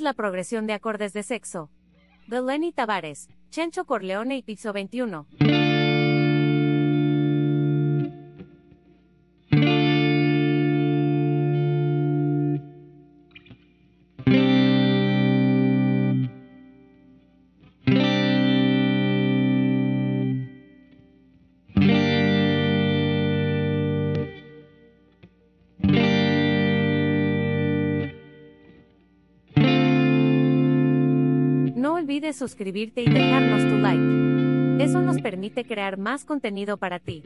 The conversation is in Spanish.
la progresión de acordes de sexo. De Lenny Tavares, Chencho Corleone y Pizzo 21. No olvides suscribirte y dejarnos tu like. Eso nos permite crear más contenido para ti.